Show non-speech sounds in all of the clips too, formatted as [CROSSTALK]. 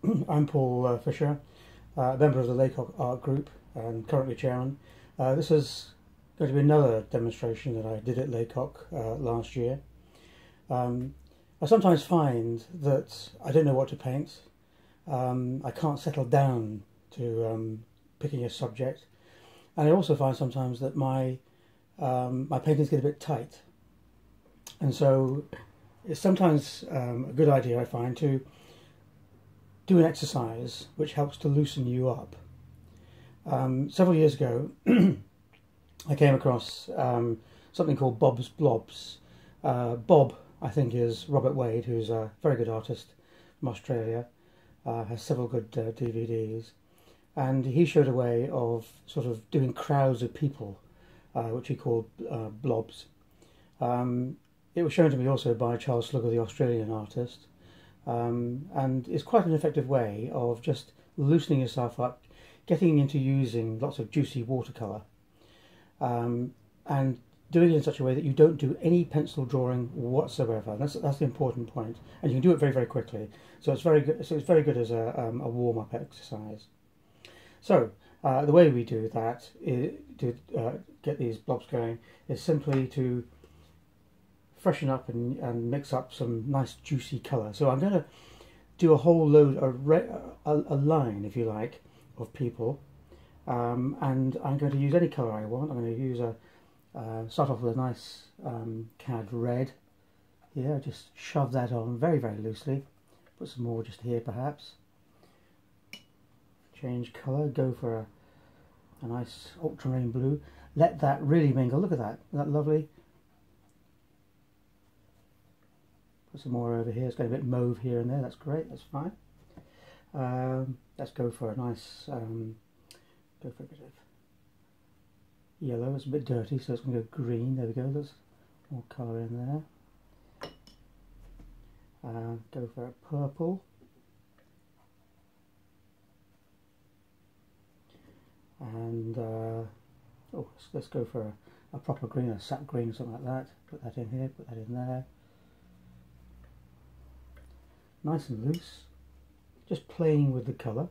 [CLEARS THROAT] I'm Paul uh, Fisher, uh, member of the Laycock Art Group and currently chairman. Uh, this is going to be another demonstration that I did at Laycock uh, last year. Um, I sometimes find that I don't know what to paint. Um, I can't settle down to um, picking a subject, and I also find sometimes that my um, my paintings get a bit tight, and so it's sometimes um, a good idea I find to do an exercise which helps to loosen you up. Um, several years ago, [CLEARS THROAT] I came across um, something called Bob's Blobs. Uh, Bob, I think, is Robert Wade, who's a very good artist from Australia, uh, has several good uh, DVDs, and he showed a way of sort of doing crowds of people, uh, which he called uh, blobs. Um, it was shown to me also by Charles Sluga, the Australian artist, um, and it's quite an effective way of just loosening yourself up, getting into using lots of juicy watercolour, um, and doing it in such a way that you don't do any pencil drawing whatsoever. That's that's the important point, and you can do it very very quickly. So it's very good. So it's very good as a, um, a warm up exercise. So uh, the way we do that is, to uh, get these blobs going is simply to freshen up and, and mix up some nice juicy colour. So I'm going to do a whole load, a, a, a line if you like, of people. Um, and I'm going to use any colour I want. I'm going to use a, uh, start off with a nice um, cad red here, just shove that on very very loosely. Put some more just here perhaps. Change colour, go for a, a nice ultramarine blue. Let that really mingle, look at that, Isn't that lovely? Put some more over here. It's got a bit mauve here and there. That's great. That's fine. Um, let's go for a nice. Um, go for a bit of yellow. It's a bit dirty, so it's going to go green. There we go. There's more colour in there. Uh, go for a purple. And uh, oh, let's, let's, go for a, a proper green, a sap green, something like that. Put that in here. Put that in there nice and loose, just playing with the colour.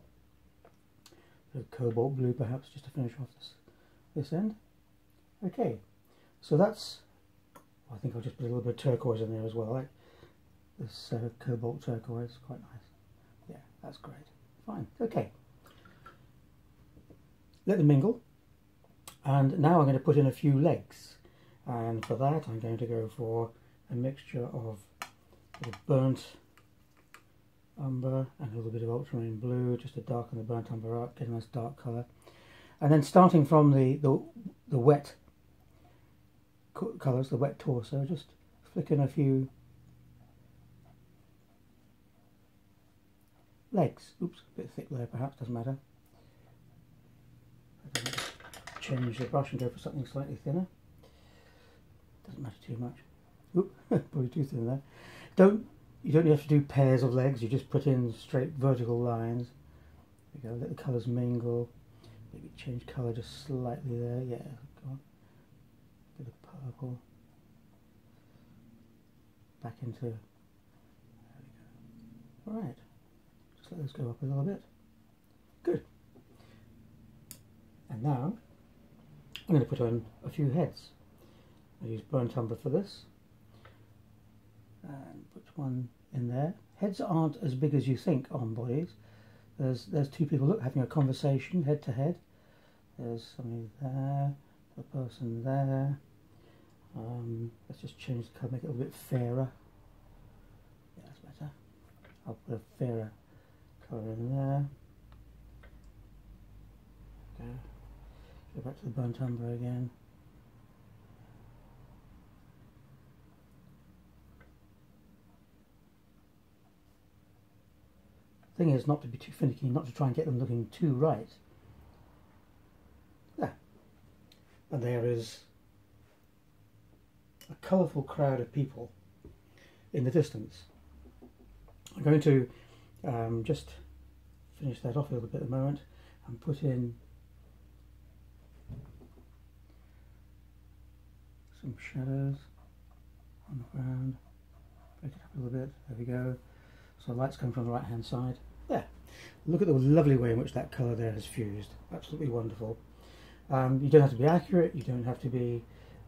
A cobalt blue perhaps just to finish off this, this end. Okay, so that's, I think I'll just put a little bit of turquoise in there as well. Like this uh, cobalt turquoise, quite nice. Yeah, that's great. Fine, okay. Let them mingle. And now I'm going to put in a few legs. And for that I'm going to go for a mixture of burnt umber and a little bit of ultramarine blue just to darken the burnt umber up, get a nice dark colour. And then starting from the, the, the wet colours, the wet torso, just flick in a few legs. Oops, a bit thick there perhaps, doesn't matter. Change the brush and go for something slightly thinner. Doesn't matter too much. Oop, [LAUGHS] probably too thin there. Don't you don't have to do pairs of legs, you just put in straight vertical lines. There you go, let the colours mingle. Maybe change colour just slightly there, yeah, go on. Bit of purple. Back into, there we go. Alright, just let those go up a little bit. Good. And now, I'm going to put on a few heads. I use burnt umber for this. And put one in there. Heads aren't as big as you think on bodies. There's there's two people having a conversation head to head. There's somebody there, a person there. Um, let's just change the colour, make it a little bit fairer. Yeah, that's better. I'll put a fairer colour in there. Go, go back to the burnt umber again. Thing is not to be too finicky, not to try and get them looking too right. There. And there is a colourful crowd of people in the distance. I'm going to um, just finish that off a little bit at the moment and put in some shadows on the ground. Break it up a little bit. There we go. So the light's coming from the right hand side. There, Look at the lovely way in which that colour there has fused. Absolutely wonderful. Um, you don't have to be accurate, you don't have to be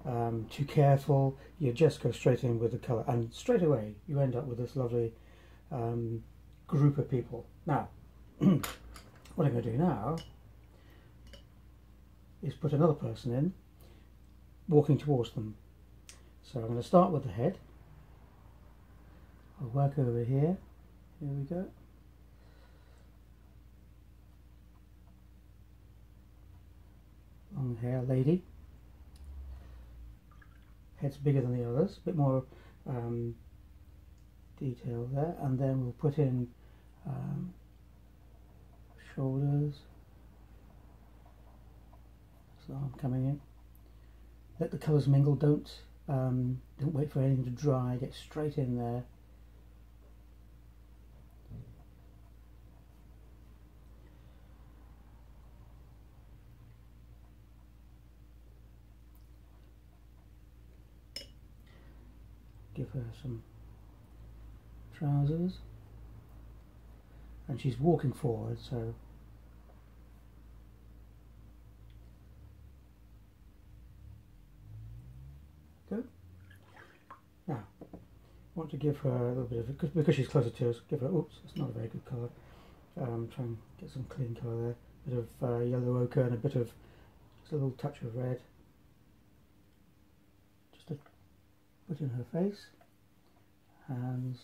um, too careful, you just go straight in with the colour and straight away you end up with this lovely um, group of people. Now, [CLEARS THROAT] what I'm going to do now is put another person in walking towards them. So I'm going to start with the head. I'll work over here. Here we go. Long hair lady. Head's bigger than the others, a bit more um, detail there. And then we'll put in um, shoulders. So I'm coming in. Let the colours mingle. Don't um, don't wait for anything to dry. Get straight in there. Give her some trousers. And she's walking forward so. Good. Now want to give her a little bit of because she's closer to us give her oops it's not a very good colour. Um, try and get some clean colour there. A bit of uh, yellow ochre and a bit of just a little touch of red put in her face, hands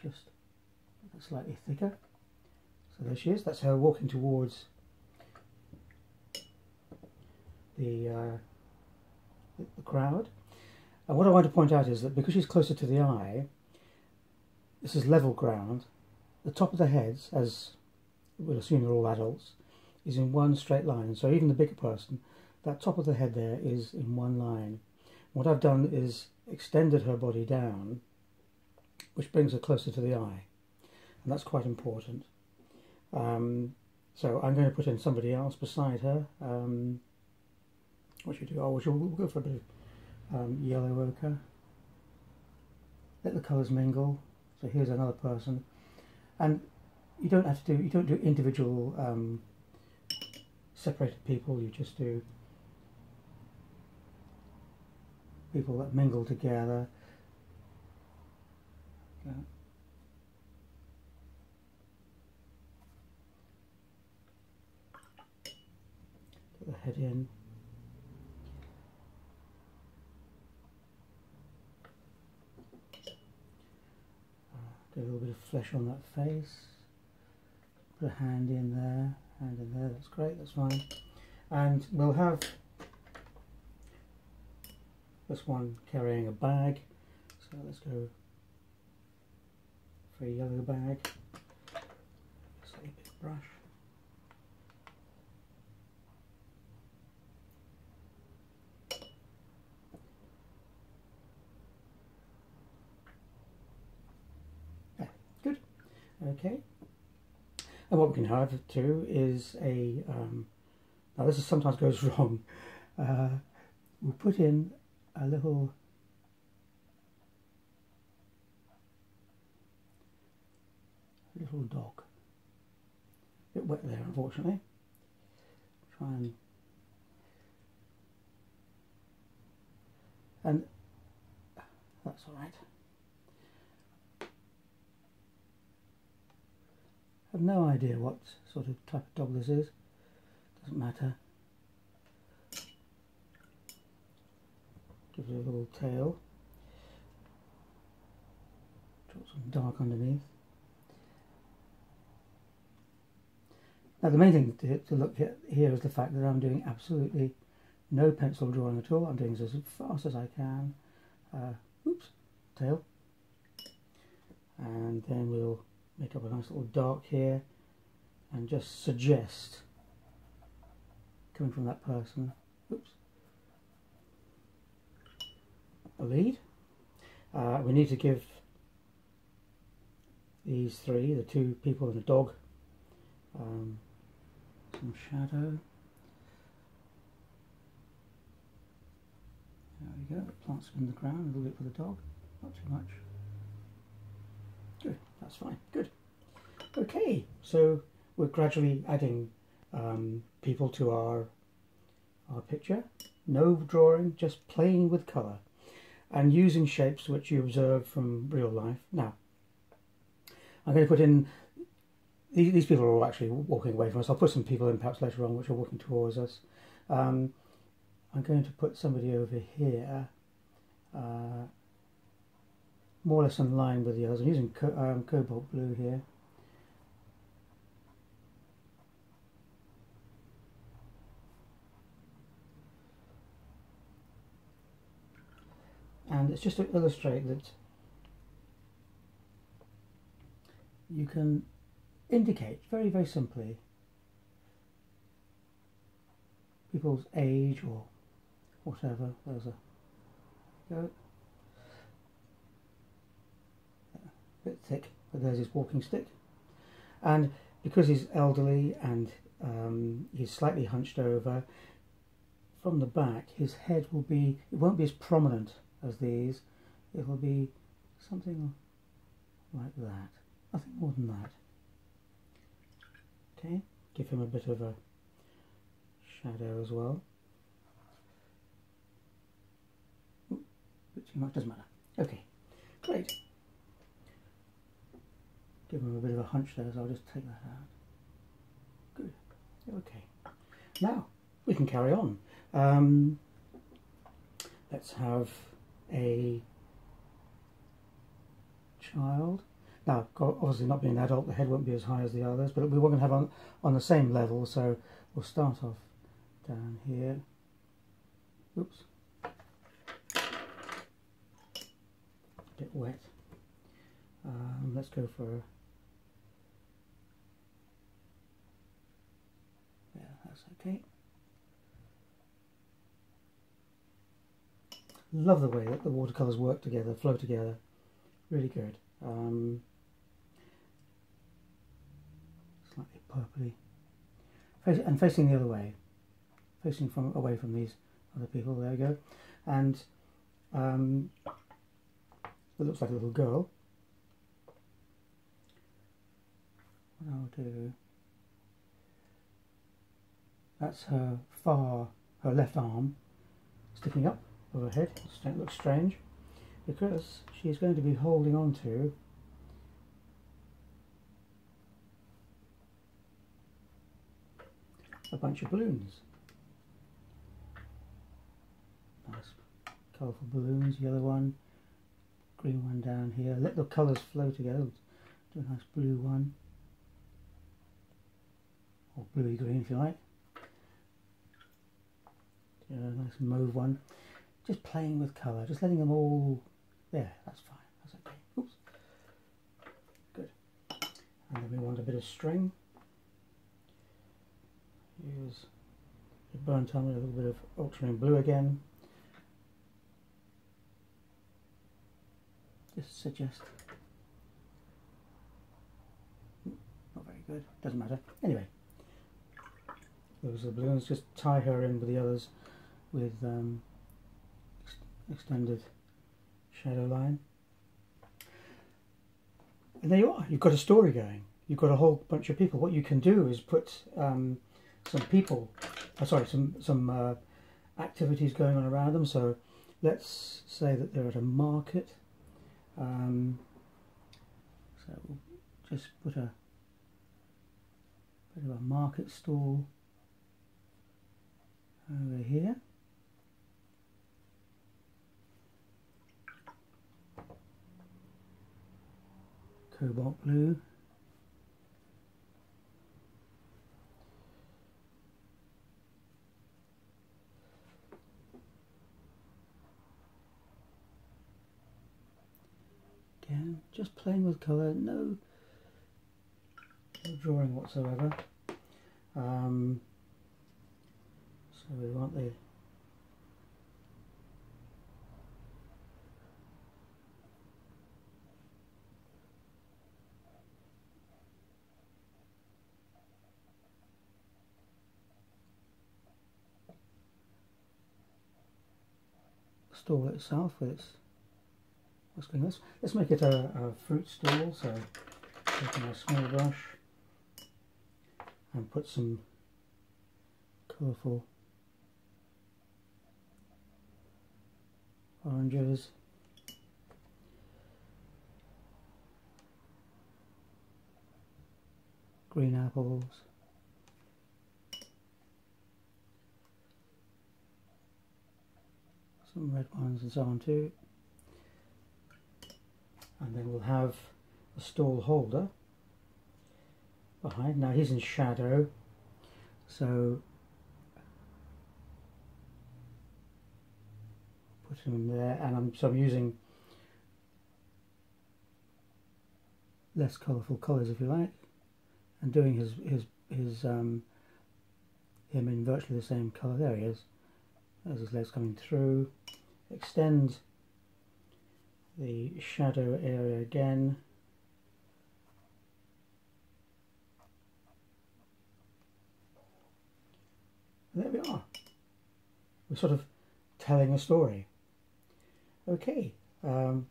just slightly thicker. So there she is, that's her walking towards the, uh, the crowd. And what I want to point out is that because she's closer to the eye, this is level ground. The top of the heads, as we'll assume they're all adults, is in one straight line. So even the bigger person, that top of the head there is in one line. What I've done is extended her body down, which brings her closer to the eye, and that's quite important. Um, so I'm going to put in somebody else beside her. Um, what should we do? Oh, we'll, we'll go for a bit of um, yellow ochre. Let the colours mingle. So here's another person, and you don't have to do you don't do individual um, separated people. You just do people that mingle together. Put the head in. Uh, get a little bit of flesh on that face. Put a hand in there, hand in there, that's great, that's fine. And we'll have this one carrying a bag. So let's go for a yellow bag. a big brush. good. Okay. And what we can have too is a, um, now this is sometimes goes [LAUGHS] wrong, uh, we'll put in a little little dog. A bit wet there, unfortunately. Try and and that's all right. I've no idea what sort of type of dog this is. Doesn't matter. Gives it a little tail. Drop some dark underneath. Now the main thing to, to look at here is the fact that I'm doing absolutely no pencil drawing at all. I'm doing this as fast as I can. Uh, oops, tail. And then we'll make up a nice little dark here and just suggest coming from that person. Oops. A lead. Uh, we need to give these three, the two people and the dog, um, some shadow. There we go, plant some in the ground, a little bit for the dog, not too much. Good, that's fine, good. Okay, so we're gradually adding um, people to our our picture. No drawing, just playing with colour and using shapes which you observe from real life. Now, I'm going to put in, these, these people are all actually walking away from us. I'll put some people in perhaps later on which are walking towards us. Um, I'm going to put somebody over here, uh, more or less in line with the others. I'm using co um, cobalt blue here. And it's just to illustrate that you can indicate very very simply people's age or whatever. There's a go. A bit thick but there's his walking stick. And because he's elderly and um, he's slightly hunched over from the back his head will be it won't be as prominent as these, it will be something like that. Nothing more than that. Okay, give him a bit of a shadow as well. Ooh, too much, doesn't matter. Okay, great. Give him a bit of a hunch there, so I'll just take that out. Good. Okay. Now, we can carry on. Um, let's have a child. Now, obviously not being an adult, the head won't be as high as the others, but we are going to have on, on the same level, so we'll start off down here. Oops. A bit wet. Um, let's go for Yeah, that's okay. Love the way that the watercolours work together, flow together. Really good. Um, slightly purpley. And facing the other way. Facing from away from these other people. There we go. And um, it looks like a little girl. What I'll do... That's her far, her left arm sticking up overhead. It looks strange because she's going to be holding on to a bunch of balloons. Nice colourful balloons, yellow one, green one down here. Let the colours flow together. Do a nice blue one. Or bluey green if you like. Do a nice mauve one just playing with colour, just letting them all, there, that's fine, that's okay. Oops. Good. And then we want a bit of string. Use the burnt umber with a little bit of ultramarine blue again. Just suggest, not very good, doesn't matter. Anyway, those are the balloons, just tie her in with the others with um, extended shadow line. And there you are, you've got a story going. You've got a whole bunch of people. What you can do is put um, some people, uh, sorry, some, some uh, activities going on around them. So let's say that they're at a market. Um, so we'll just put a bit of a market stall over here. Cobalt blue. Again, just playing with colour, no, no drawing whatsoever. Um, so we want the stall itself with its what's going on. Let's, let's make it a, a fruit stall. So Take my small brush and put some colourful oranges green apples some red ones and so on too and then we'll have a stall holder behind. Now he's in shadow so put him there. And I'm, so I'm using less colourful colours if you like and doing his his his um, him in virtually the same colour. There he is as his legs coming through extend the shadow area again. And there we are. We're sort of telling a story. Okay um,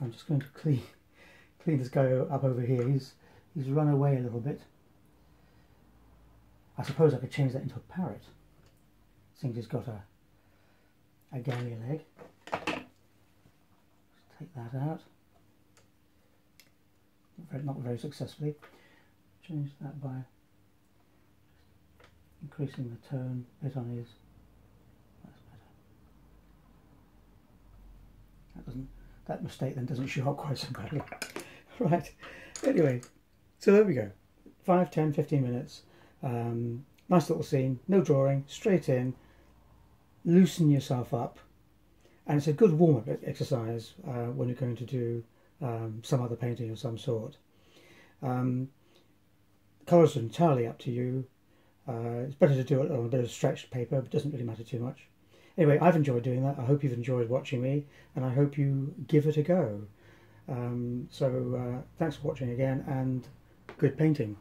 I'm just going to clean [LAUGHS] clean this guy up over here. He's he's run away a little bit. I suppose I could change that into a parrot since he's got a a galley leg Let's take that out. Not very successfully. Change that by increasing the tone bit on his. That's better. That doesn't. That mistake then doesn't show up quite so badly. [LAUGHS] right. Anyway, so there we go. 5, 10, 15 minutes. Um, nice little scene. No drawing. Straight in. Loosen yourself up and it's a good warm-up exercise uh, when you're going to do um, some other painting of some sort. Um, colours are entirely up to you. Uh, it's better to do it on a bit of stretched paper, but it doesn't really matter too much. Anyway, I've enjoyed doing that. I hope you've enjoyed watching me, and I hope you give it a go. Um, so uh, thanks for watching again, and good painting.